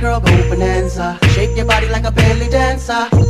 girl, go bonanza. Shake your body like a belly dancer.